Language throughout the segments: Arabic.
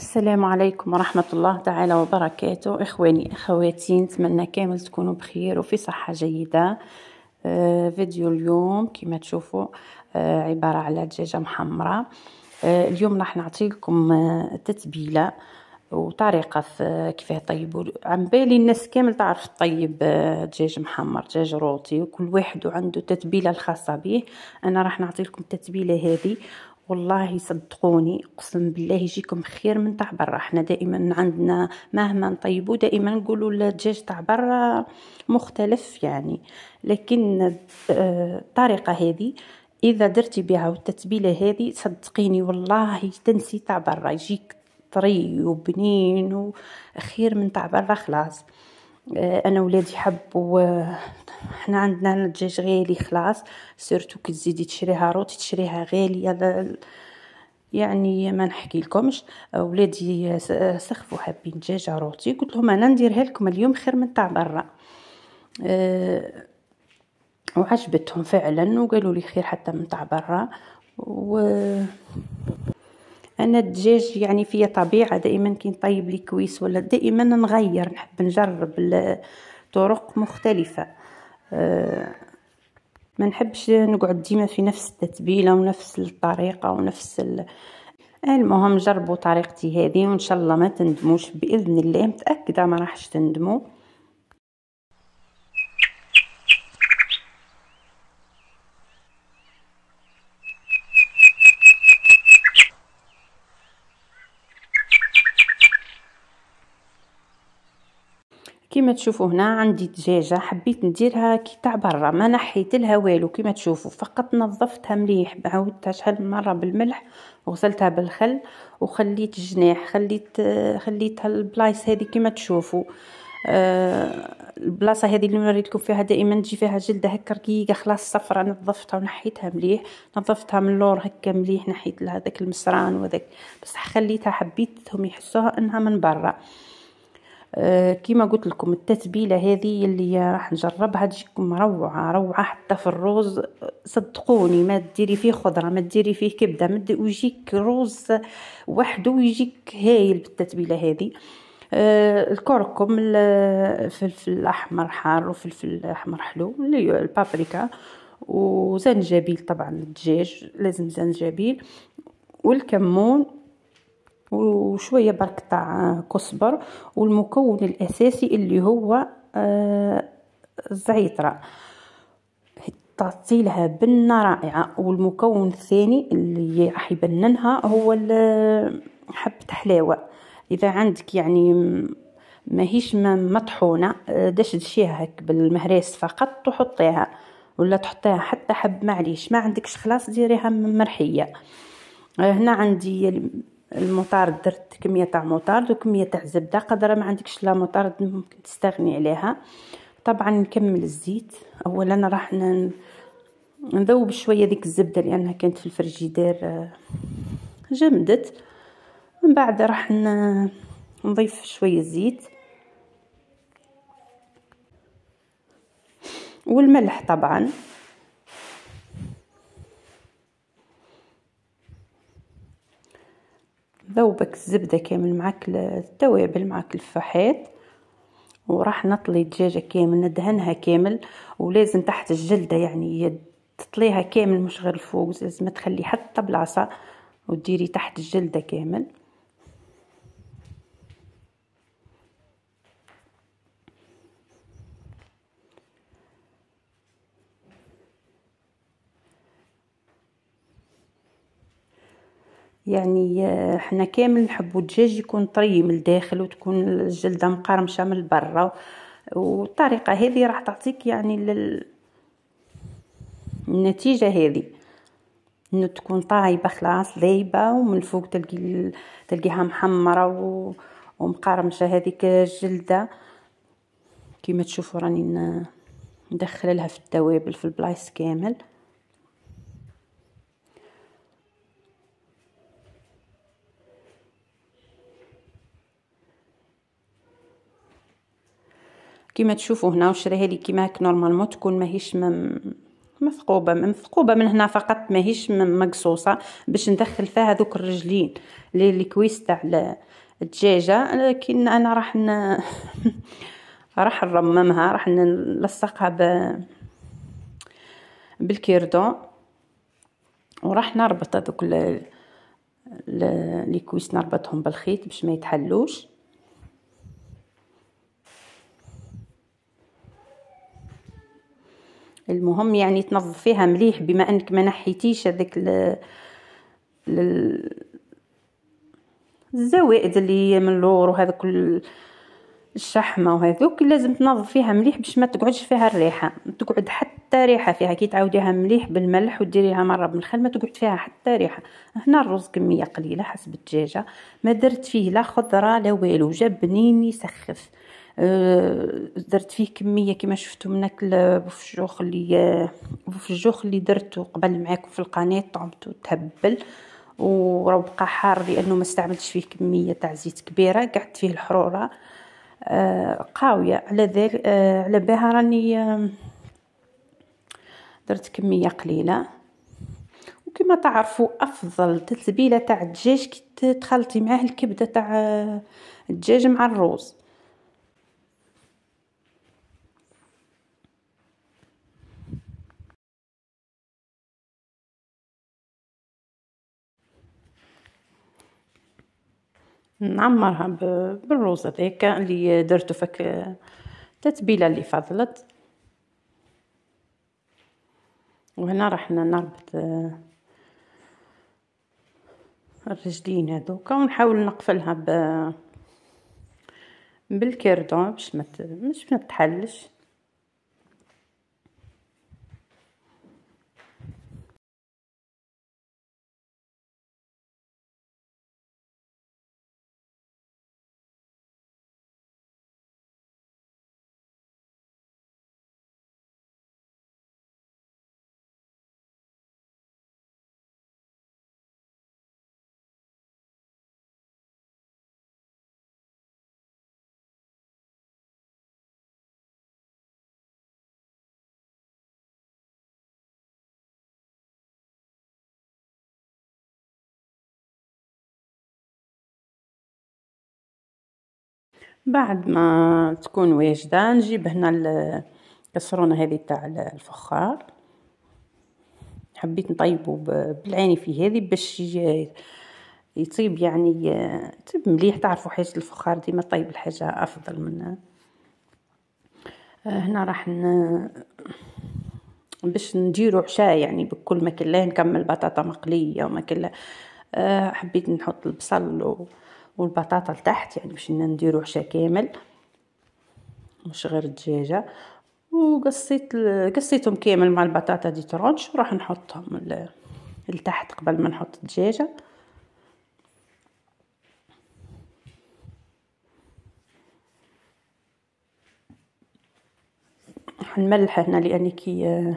السلام عليكم ورحمة الله تعالى وبركاته. إخواني أخواتي نتمنى كامل تكونوا بخير وفي صحة جيدة. آه فيديو اليوم كما تشوفوا آه عبارة على دجاجة محمرة. آه اليوم راح نعطيكم آه تتبيلة وطريقة كيفاه طيبوا عن بالي الناس كامل تعرف تطيب آه، دجاج محمر دجاج روطي وكل واحد عنده تتبيلة الخاصة به. أنا راح نعطيكم التتبيلة هذه والله صدقوني اقسم بالله يجيكم خير من تاع برا. إحنا دائما عندنا مهما نطيبو دائما نقولوا الدجاج تاع برا مختلف يعني. لكن آه، الطريقة هذه إذا درتي بها والتتبيلة هذه صدقيني والله تنسي تاع برا. يجيك طري وبنين وخير من تاع برا خلاص. آه، أنا ولادي حبوا إحنا عندنا الدجاج غالي خلاص surtout كي تزيدي تشريها rôti تشريها غاليه يعني ما نحكي لكمش. ولادي سخفوا حابين دجاجه rôti. قلت لهم أنا نديرها لكم اليوم خير من تاع برا. أه وعجبتهم فعلا وقالوا لي خير حتى من تاع برا. و أنا الدجاج يعني فيا طبيعة دائما كي نطيب les cuisses ولا دائما نغير نحب نجرب طرق مختلفة. ما نحبش نقعد ديما في نفس التتبيلة ونفس الطريقة ونفس ال... المهم جربوا طريقتي هذه وإن شاء الله ما تندموش بإذن الله متأكدة ما راحش تندموا. كيما تشوفوا هنا عندي دجاجة حبيت نديرها كي تاع برا ما نحيت لها والو كيما تشوفوا فقط نظفتها مليح عاودتها شحال من مرة بالملح وغسلتها بالخل وخليت الجناح خليت خليتها البلايص هذه كيما تشوفوا آه البلاصة هذه اللي وريت لكم فيها دائما تجي فيها جلدة هكا رقيقة خلاص صفرة نظفتها ونحيتها مليح نظفتها من اللور هكا مليح نحيت لها داك المسران وذاك بصح خليتها حبيتهم يحسوها إنها من برا. كيما قلت لكم التتبيله هذه اللي راح نجربها تجيكم روعه روعة حتى في الروز. صدقوني ما ديري فيه خضرة ما ديري فيه كبدة ما ويجيك روز وحده ويجيك هايل بالتتبيله هذه. آه الكركم الفلفل الاحمر حار وفلفل أحمر حلو اللي البابريكا وزنجبيل طبعا الدجاج لازم زنجبيل. والكمون وشوية برك تاع كزبر والمكون الأساسي اللي هو آه الزعترة تعطي لها بنة رائعة. والمكون الثاني اللي راح يبننها هو حبة حلاوة. إذا عندك يعني ماهيش مطحونة داش تشيها هك بالمهراس فقط تحطيها ولا تحطيها حتى حب معليش ما عندكش خلاص ديريها مرحية. هنا عندي المطارد درت كمية تاع مطارد وكميه تاع زبدة. قدره ما عندكش لا مطارد ممكن تستغني عليها. طبعا نكمل الزيت. اولا راح نذوب شوية ديك الزبدة لأنها كانت في الفريجيدير آه، جمدت. من بعد راح نضيف شوية زيت. والملح طبعا. ذوبك الزبدة كامل معك التوابل معك الفحات وراح نطلي الدجاجة كامل ندهنها كامل ولازم تحت الجلدة يعني تطليها كامل مش غير الفوق لازم تخلي حتى بلاصة وديري تحت الجلدة كامل. يعني آه، إحنا كامل نحبو الدجاج يكون طري من الداخل وتكون الجلدة مقرمشة من برا. والطريقة هذه راح تعطيك يعني لل... النتيجة هذه. إنه تكون طايبة خلاص ذايبة ومن فوق تلقي تلقيها محمرة و... ومقرمشة هذيك الجلدة. كيما تشوفوا راني ندخل لها في التوابل في البلايص كامل. كيما تشوفوا هنا وشريها لي كيما هاك normalement تكون ماهيش مثقوبة مثقوبة من هنا فقط ماهيش مقصوصة باش ندخل فيها هذوك الرجلين. les cuisses تاع الدجاجة لكن أنا راح ن... راح نرممها راح نلصقها ب بال cure-dents وراح نربط هذوك les cuisses نربطهم بالخيط باش ما يتحلوش. المهم يعني تنظف فيها مليح بما أنك ما نحيتيش هذاك الزوائد اللي من اللور وهذا كل الشحمة وهذوك لازم تنظف فيها مليح باش ما تقعدش فيها الريحة. تقعد حتى ريحة فيها. كي تعاوديها مليح بالملح وديريها مرة بالخل ما تقعد فيها حتى ريحة. هنا الرز كمية قليلة حسب الدجاجة. ما درت فيه لا خضرة لا والو. جا بنين يسخف درت فيه كمية كما شفتوا من البوفجوخ اللي بوفجوخ اللي درته قبل معاكم في القناة طعمته تهبل وراه بقى حار لأنه ما استعملتش فيه كمية تاع زيت كبيرة قعدت فيه الحرورة. أه قاوية. على ذلك على بها راني درت كمية قليلة. وكما تعرفوا أفضل تتبيلة تاع الدجاج كي تخلطي معاه الكبدة تاع الدجاج مع الروز. نعمرها بالروز هذاك اللي درتو فك التتبيله اللي فضلت. وهنا راح نربط الرجلين هذوك ونحاول نقفلها ب بالكردون باش ما باش ما تحلش بعد ما تكون واجدة نجيب هنا الكسرونة هذه تاع الفخار. حبيت نطيبو في هذه باش يطيب يعني يطيب مليح. تعرفوا حاجة الفخار ديما طيب الحاجة أفضل من هنا راح ن... باش نديرو عشاء يعني بكل ما كان نكمل بطاطا مقلية وما كان حبيت نحط البصل و... والبطاطا لتحت يعني باش نديرو عشاء كامل مش غير الدجاجة. وقصيت قصيتهم كامل مع البطاطا دي ترونش وراح نحطهم لتحت قبل ما نحط الدجاجة. نملح هنا لأني كي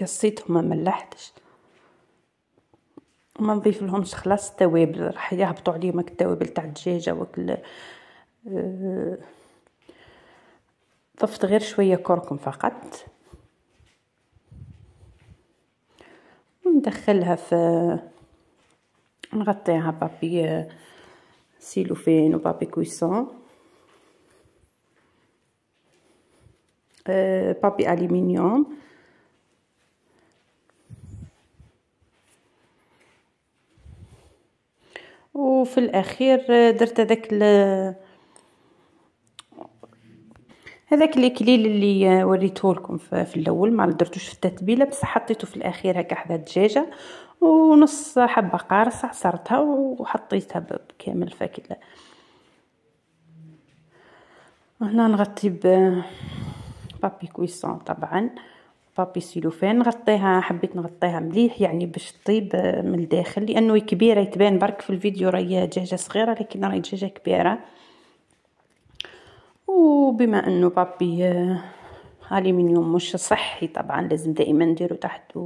قصيتهم ما ملحتش. ما نضيف لهمش خلاص التوابل راح يهبطوا عليهم التوابل تاع الدجاجه وكل أه ضفت غير شوية كركم فقط. وندخلها في نغطيها بابي سيلوفين وبابي كويسون. أه بابي ألومنيوم. وفي الأخير درت هذاك هذاك الإكليل اللي وريته لكم في الأول. ما درتوش في التتبيلة بس حطيته في الأخير هكا حدا الدجاجة ونص حبة قارص عصرتها وحطيتها بكامل فاكل هنا نغطي ب بابي كويسون طبعا. بابي سيلوفان نغطيها حبيت نغطيها مليح يعني باش طيب من الداخل لأنه كبيرة يتبان برك في الفيديو راهي دجاجه صغيرة لكن راهي دجاجه كبيرة. وبما أنه بابي ألومنيوم مش صحي طبعا لازم دائما نديرو تحت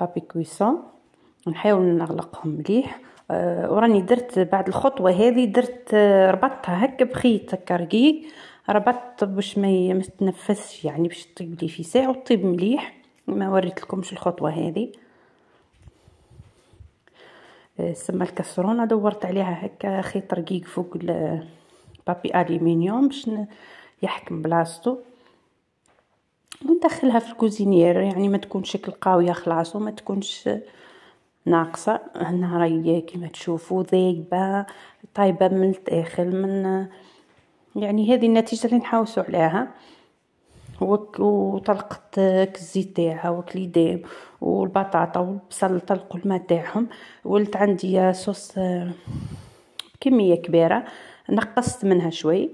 بابي كويسون. نحاول نغلقهم مليح. وراني درت بعد الخطوة هذه درت ربطتها هكا بخيط هكا رقيق. ربطت باش ما يتنفسش يعني باش تطيب لي في ساعة وتطيب مليح. ما وريت لكمش الخطوة هذه. سما الكسرونة دورت عليها هكا خيط رقيق فوق papier aluminium باش يحكم بلاصتو. وندخلها في ال cuisinière يعني ما تكونش شكل قاويه خلاص وما تكونش ناقصة. هنا راهي كيما تشوفوا ذايبه طايبة من الداخل من يعني هذه النتيجة اللي نحوسوا عليها. وطلقت الزيت تاعها وكليدام والبطاطا والبصل طلقوا الماء تاعهم. ولت عندي صوص كمية كبيرة. نقصت منها شوي.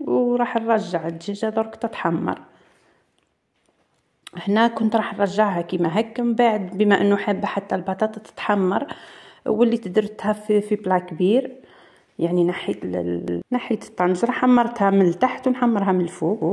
وراح نرجع الدجاجة درك تتحمر. هنا كنت راح نرجعها كيما هكا من بعد بما إنه حابة حتى البطاطا تتحمر وليت درتها في في بلا كبير يعني نحيت نحيت الطنجره حمرتها من التحت ونحمرها من الفوق.